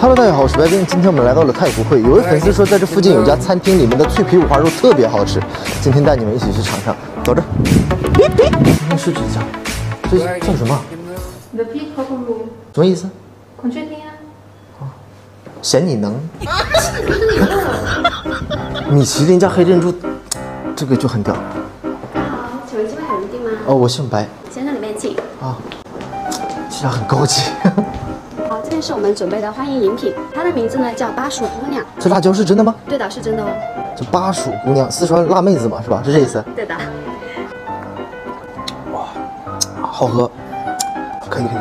Hello，大家好，我是白冰。今天我们来到了太古汇，有位粉丝说在这附近有家餐厅，里面的脆皮五花肉特别好吃，今天带你们一起去尝尝。走着。那是这家，这叫什么？The Room，什么意思？孔雀厅啊。嫌你能。米其林加黑珍珠，这个就很屌。哦，我姓白先生里面请。啊，这家很高级。好，这边是我们准备的欢迎饮品，它的名字呢叫巴蜀姑娘。这辣椒是真的吗？对的，是真的哦。这巴蜀姑娘，四川辣妹子嘛，是吧？是这意思？对的。哇好喝，可以可以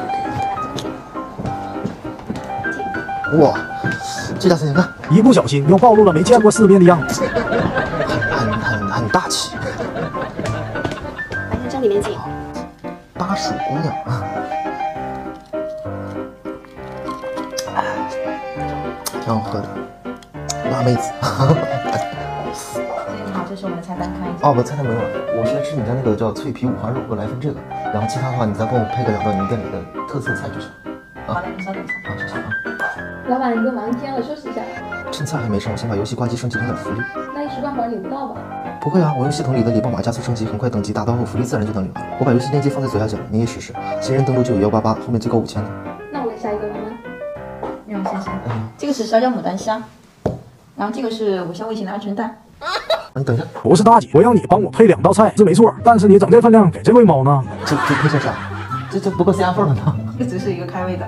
可以。哇，这家餐厅看一不小心又暴露了没见过世面的样子。里面请。巴蜀姑娘啊，挺好喝的，辣妹子。你好，这是我们的菜单，看一下。哦，我菜单没有了，我先吃你家那个叫脆皮五花肉，给我来份这个，然后其他的话你再帮我配个两道你们店里的特色菜就行。好的，你稍等一下。啊，谢谢啊。老板，你都忙一天了，休息一下。趁菜还没上，我先把游戏挂机升级成点福利。那一时半会儿领不到吧？不会啊，我用系统里的礼包码加速升级，很快等级达到后，福利自然就能领了。我把游戏链接放在左下角，你也试试。新人登录就有幺八八，后面最高五千的。那我给下一个慢慢。你好，先生。这个是烧椒牡丹虾，然后这个是五香味型的鹌鹑蛋。你等一下，不是大姐，我让你帮我配两道菜是没错，但是你整这份量给这位猫呢？这这配这啥？这这不够塞牙缝了呢。这只是一个开胃的。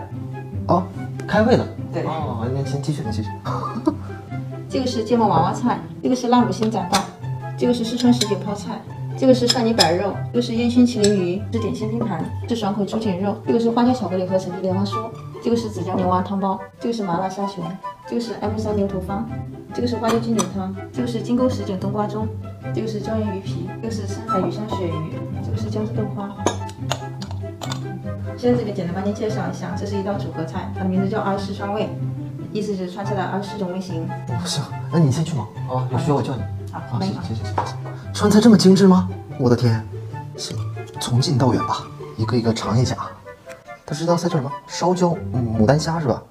哦，开胃的。对哦，那先继续，你继续。这个是芥末娃娃菜，这个是辣卤心斩蛋，这个是四川什锦泡菜，这个是蒜泥白肉，这个是烟熏麒麟鱼，是点心拼盘，是爽口猪颈肉，这个是花椒巧克力和陈皮莲花酥，这个是子姜牛蛙汤包，这个是麻辣虾熊，这个是 M 三牛头方，这个是花椒鸡柳汤，这个是金钩什锦冬瓜盅，这个是椒盐鱼皮，这个是深海鱼香鳕鱼，这个是姜汁豆花。现在这边简单帮您介绍一下，这是一道组合菜，它的名字叫二十四川味，意思是川菜的二十四种味型。行，那你先去忙啊，有需要我叫你。好，啊，行。行行行行。川菜这么精致吗？我的天，行，从近到远吧，一个一个尝一下。啊。它这道菜叫什么？烧椒嗯牡丹虾是吧？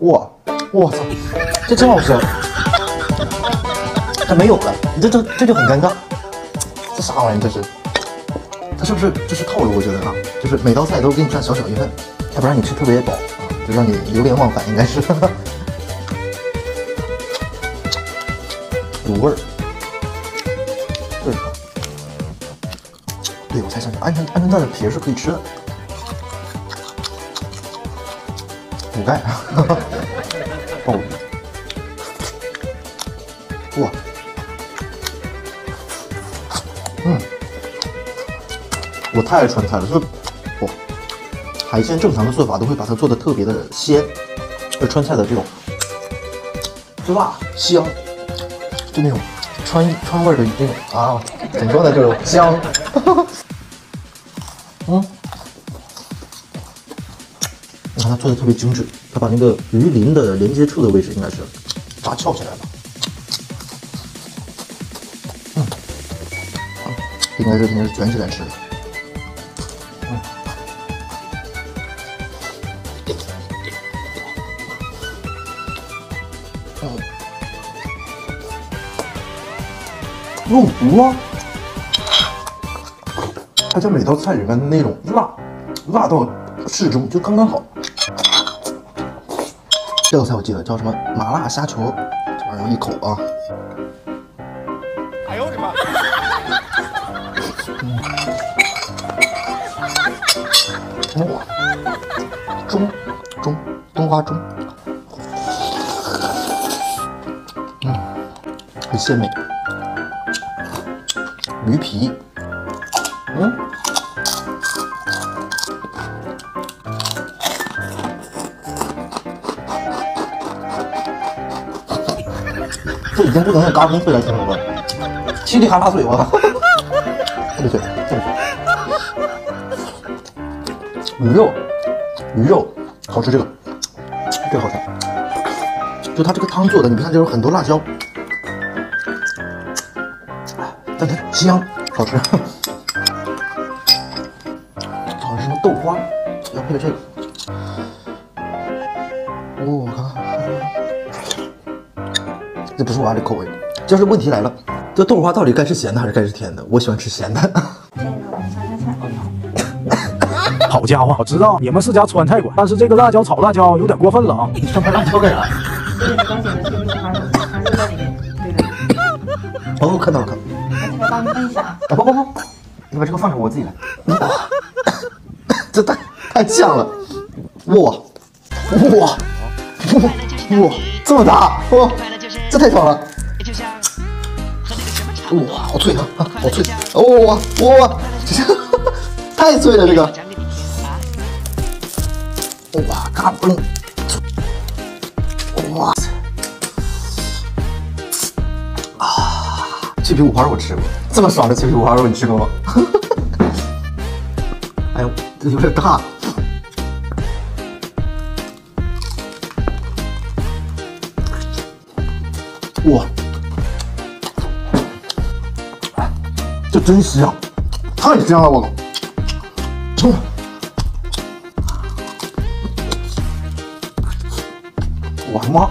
哇，我操，这真好吃！它没有了，你这这这就很尴尬。这啥玩意？这是？它是不是这是套路？我觉得啊，就是每道菜都给你上小小一份，要不让你吃特别饱啊，就让你流连忘返，应该是。卤味儿，这是啥？对，我才想起来，鹌鹑鹌鹑蛋的皮是可以吃的，补钙。鲍鱼，哇，嗯，我太爱川菜了，就是哇，海鲜正常的做法都会把它做的特别的鲜，而川菜的这种辣香。就那种川川味的那种啊，怎么说呢，就是香。嗯，你看它做的特别精致，它把那个鱼鳞的连接处的位置应该是炸翘起来了。嗯，应该是应该是卷起来吃的。嗯。嗯。肉足啊！它家每道菜里面的那种辣，辣到适中，就刚刚好。这道菜我记得叫什么麻辣虾球，这玩意儿一口啊！哎呦我的妈！哇，中中冬瓜盅，嗯，很鲜美。驴皮，嗯，这已经不能用嘎嘣脆来形容了，稀里哈啦脆，我操，特别脆，特别脆。鱼肉，鱼肉，好吃这个，这个好吃。就它这个汤做的，你看这有很多辣椒，香，好吃。好像是那豆花，要配这个。哦，我看看，这不是我爱的口味。就是问题来了，这豆花到底该是咸的还是该是甜的？我喜欢吃咸的。这个菜。好家伙，我知道你们是家川菜馆，但是这个辣椒炒辣椒有点过分了啊！你上盘辣椒干啥？这个没关系的，这个是含肉，含肉在里面。对。哦，看到了，看到了。帮你分一下啊。不不不，你把这个放着，我自己来。哇，这太太像了，哇哇哇哇，这么大哇，这太爽了。哇，好脆啊，啊好脆！哦哇哇，这 太脆了这个。哇，嘎嘣！脆皮五花肉我吃过，这么爽的脆皮五花肉你吃过吗？哎呦，这有点大。哇，这真香，太香了，我操！冲！我的妈！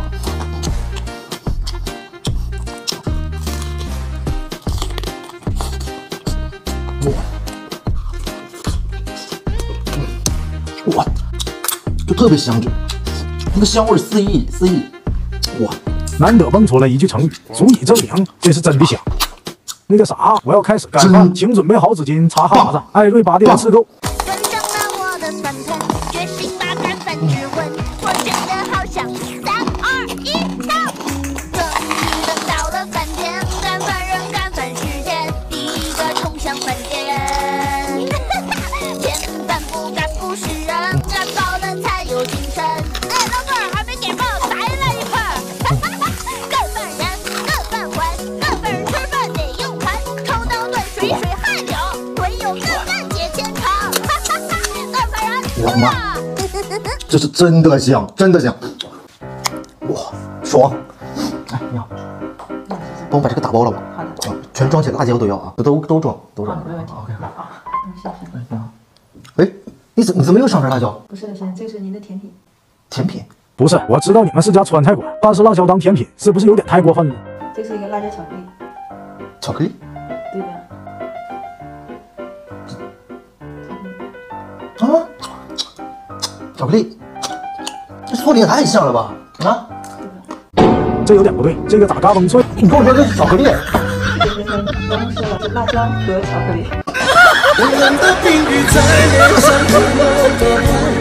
就特别香，就那个香味四溢四溢，哇！难得蹦出来一句成语，足以证明这是真的香。那个啥，我要开始干饭，请准备好纸巾擦哈子。艾瑞巴店试购。端上了我的酸盆，决心把干饭吃稳。我真的好想三二一这是真的香，真的香，哇，爽！哎，你好，帮我把这个打包了吧。好的。啊，全装起来，辣椒都要啊，都都装，都装。好，没问题。OK，好。嗯，谢谢。哎，你好。哎，你怎你怎么又上这辣椒？不是的，先生，这是您的甜品。甜品？不是，我知道你们是家川菜馆，但是辣椒当甜品是不是有点太过分了？这是一个辣椒巧克力。巧克力？巧克力？这说的也太像了吧？啊？这有点不对，这个咋嘎嘣脆？你跟我说这是巧克力？刚刚说了是辣椒和巧克力。